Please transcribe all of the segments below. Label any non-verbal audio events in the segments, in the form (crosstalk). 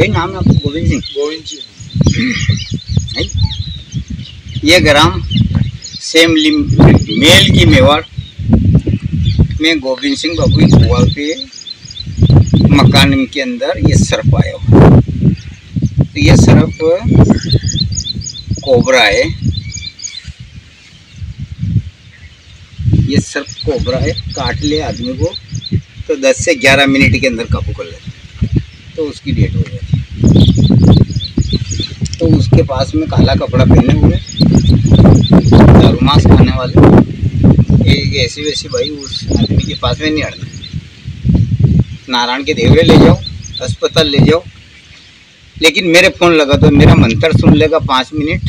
कोई नाम है आपको गोविंद सिंह। गोविंद सिंह। ये ग्राम सेम मेल की मेवाड़ में गोविंद सिंह बाबू की कुआ पे मकान के अंदर ये सर्प आया हुआ तो ये सर्प कोबरा है। ये सर्प कोबरा है काट ले आदमी को तो 10 से 11 मिनट के अंदर काबू कर लेता तो उसकी डेट हो जाती तो उसके पास में काला कपड़ा पहने हुए, दारू मांस खाने वाले। एक ऐसी वैसी भाई उस आदमी के पास में नहीं अड़ना नारायण के देवरे ले जाओ, अस्पताल ले जाओ। लेकिन मेरे फ़ोन लगा तो मेरा मंत्र सुन लेगा पाँच मिनट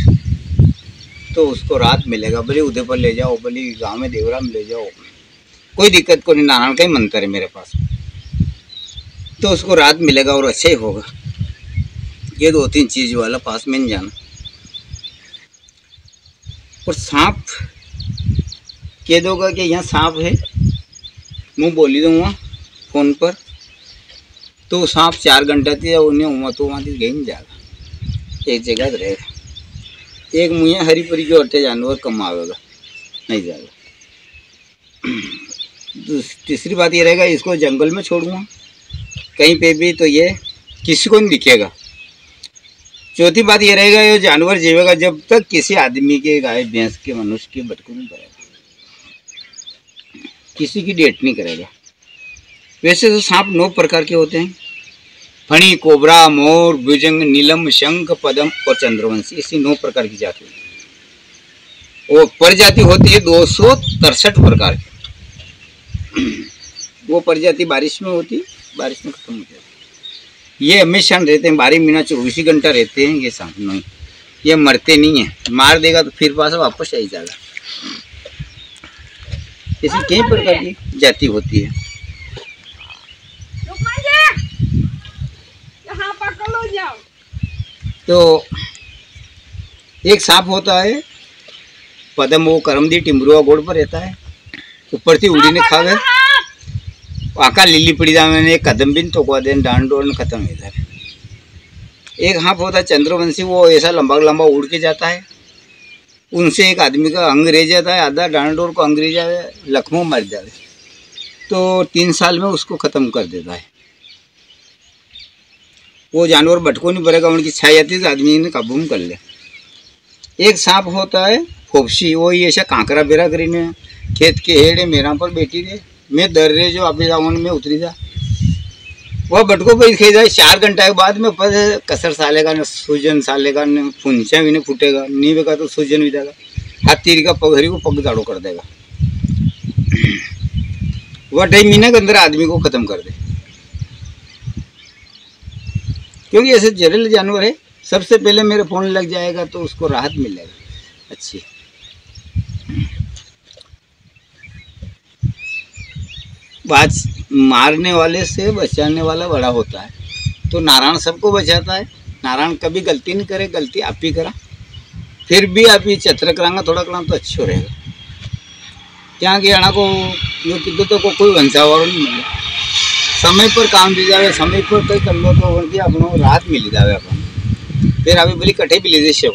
तो उसको रात मिलेगा। भले उदयपुर ले जाओ, भले गाँव में देवरा में ले जाओ। कोई दिक्कत को नहीं, नारायण का ही मंत्र है मेरे पास तो उसको रात मिलेगा और अच्छा ही होगा। ये दो तीन चीज़ वाला पास में नहीं जाना। और सांप, कह दोगा कि यहाँ सांप है? मुँह बोली दूँगा फ़ोन पर। तो सांप चार घंटा थी उन्हें हुआ तो वहाँ गई नहीं जाएगा। एक जगह रहेगा एक मुँह हरी परी जो अट्टे जानवर कम आवेगा, नहीं जाएगा। (clears throat) तीसरी बात ये रहेगा, इसको जंगल में छोड़ूँगा। कहीं पे भी तो ये किसी को नहीं दिखेगा। चौथी बात ये रहेगा, ये जानवर जीवेगा, जब तक किसी आदमी के गाय, भैंस के, मनुष्य के बटकू नहीं करेगा किसी की डेट नहीं करेगा। वैसे तो सांप नौ प्रकार के होते हैं। फणी, कोबरा, मोर, भुजंग, नीलम, शंख, पदम और चंद्रवंशी ऐसी नौ प्रकार की जाति होती है। और प्रजाति होती है दो सौ तिरसठ प्रकार की। वो प्रजाति बारिश में होती है। बारिश में खत्म हो जाती है। ये हमेशा रहते हैं बारह महीना चौबीस घंटा रहते हैं ये सांप नहीं। ये मरते नहीं है। मार देगा तो फिर पास वापस आई जाएगा। ऐसी कई प्रकार की जाति होती है। यहाँ पकड़ो जाओ। तो एक सांप होता है पदम वो करमदी टिम्बरुआ गोड़ पर रहता है। ऊपर से उड़ी ने खावे आका लिली पड़ी जा मैंने एक कदम भी नहीं तो देन डांड डोड़ खत्म हो जाए एक हाथ होता है चंद्रवंशी, वो ऐसा लंबा लंबा उड़ के जाता है। उनसे एक आदमी का अंग रह जाता है, आधा डांड डोर को अंग रह जाए लखमो मर जाए। तो तीन साल में उसको ख़त्म कर देता है। वो जानवर भटको नहीं पड़ेगा, उनकी छाई आती है तो आदमी ने काबू में कर ले। एक सांप होता है फोपसी वो ही ऐसा कांकरा बेरा करीने खेत के हेड़े मेरा पर बैठी रहे। मैं डर रहे जो अभी जावन में उतरी जा वो बटको पर खे जाए, चार घंटा के बाद में पर कसर सालेगा न सूजन सालेगा न फुंचा भी नहीं फूटेगा नहीं बेगा तो सूजन भी देगा हाथ का पगहरी को पग दाड़ो कर देगा। वह ढाई महीने के अंदर आदमी को खत्म कर दे। क्योंकि ऐसे जहरीले जानवर है, सबसे पहले मेरे फ़ोन लग जाएगा तो उसको राहत मिलेगा। अच्छी। पाँच मारने वाले से बचाने वाला बड़ा होता है। तो नारायण सबको बचाता है। नारायण कभी गलती नहीं करे, गलती आप ही करा। फिर भी आप ये चत्र करांगा थोड़ा करांगा तो अच्छा रहेगा क्या कि अणा को यो कीधु तो को कोई वंशावर नहीं मिले। समय पर काम दी जावे, समय पर कई कर लो तो अपनों को राहत मिली जावे अपन। फिर अभी बोली कटे भी ले दे शेव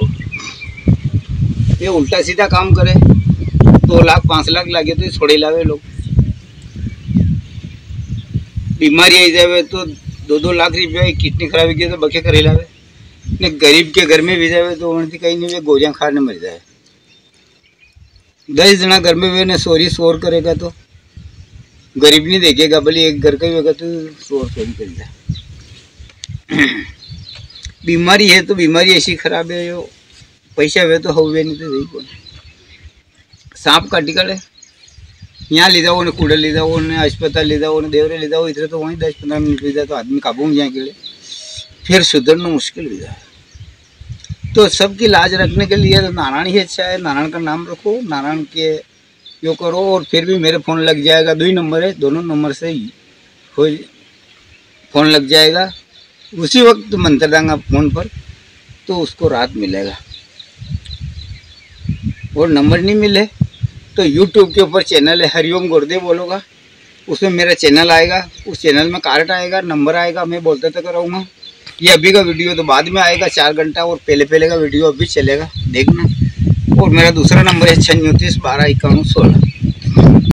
ये उल्टा सीधा काम करे। दो तो लाख, पाँच लाख लागे तो ये छोड़े लावे लोग। बीमारी आई जावे तो दो दो लाख रुपया की किडनी खराब की तो बके करे लावे ने गरीब के घर में भी जावे तो उनकी कहीं नहीं गोजा खाने मर जाए। दस जना घर में ने चोरी शोर करेगा तो। गरीब नहीं देखेगा, भले एक घर का ही होगा तो शोर चोरी कर जाए। बीमारी है तो बीमारी ऐसी खराब है पैसा हुए तो हुए नहीं तो सही कौन सांप का टिकट है। यहाँ ले जाओ, उन्हें कूड़े ले जाओ, उन्हें अस्पताल ले जाओ, उन्हें देवरे ले जाओ, इधर तो वहीं दस पंद्रह मिनट ले जाए तो आदमी काबू में जाए फिर सुधरना मुश्किल हो जाए। तो सबकी लाज रखने के लिए तो नारायण ही अच्छा है। नारायण का नाम रखो, नारायण के यो करो और फिर भी मेरे फ़ोन लग जाएगा। दो ही नंबर है, दोनों नंबर से ही हो फ़ोन लग जाएगा। उसी वक्त मंत्र डांगा फ़ोन पर तो उसको राहत मिलेगा। और नंबर नहीं मिले। तो यूट्यूब के ऊपर चैनल है, हरिओम गुरुदेव बोलोगा। उसमें मेरा चैनल आएगा, उस चैनल में कार्ड आएगा नंबर आएगा, मैं बोलते तो रहूँगा ये अभी का वीडियो तो बाद में आएगा, चार घंटा और पहले पहले का वीडियो अभी चलेगा, देखना। और मेरा दूसरा नंबर है छन्नी बारह इक्यावन सोलह।